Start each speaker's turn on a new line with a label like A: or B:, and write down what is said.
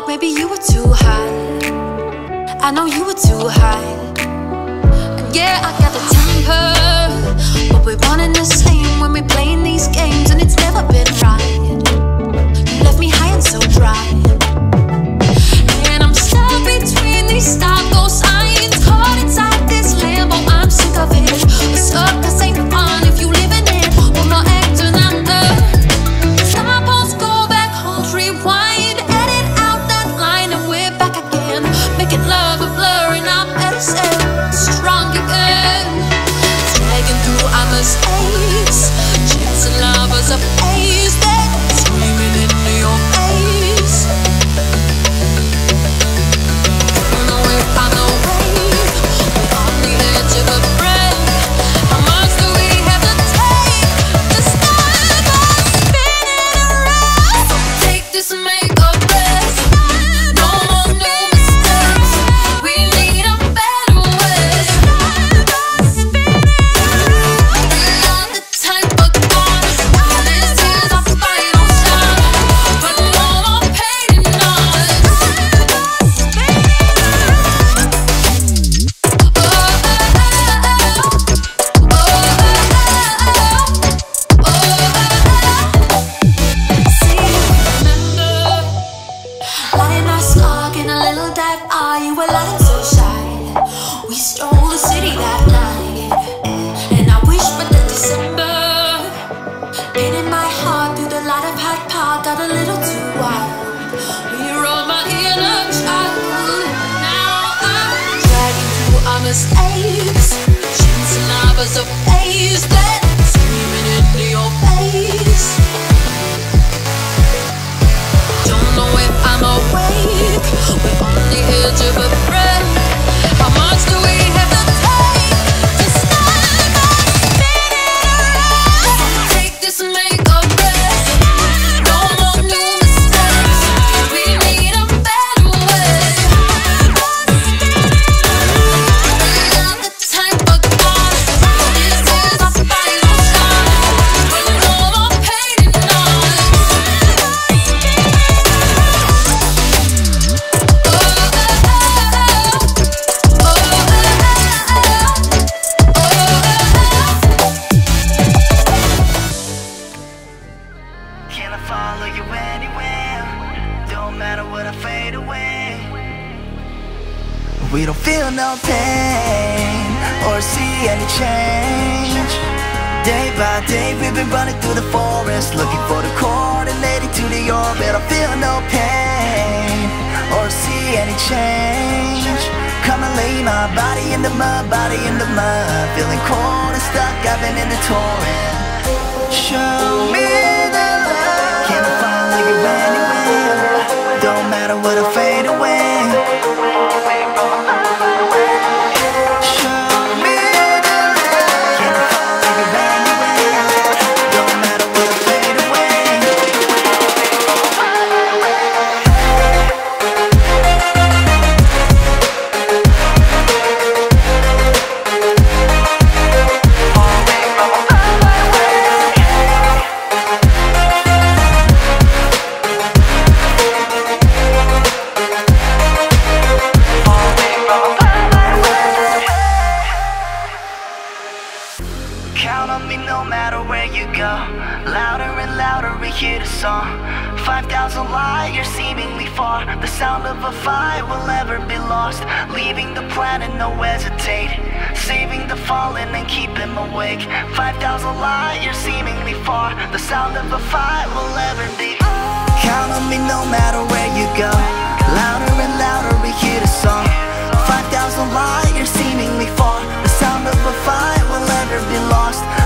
A: sidewalk Maybe you were too high. I know you were too high. Yeah, I got the temper. But we're and the same When we're playing these games And it's never been We stole the city that night. And I wish but that December my heart through the of Park Got a little too wild. You're my inner child. Now I'm dragging through our mistakes. Lovers of haze
B: I fade away. We don't feel no pain or see any change. Day by day, we've been running through the forest, looking for the coordinating to the orbit. I feel no pain or see any change. Come and lay my body in the mud, body in the mud. Feeling cold and stuck, I've been in the torrent. Show me Count on me no matter where you go. Louder and louder we hear the song. 5,000 liars seemingly far. The sound of a fight will never be lost. Leaving the planet, no hesitate. Saving the fallen and keep them awake. 5,000 liars seemingly far. The sound of a fight will never be. Count on me no matter where you go. Louder lost.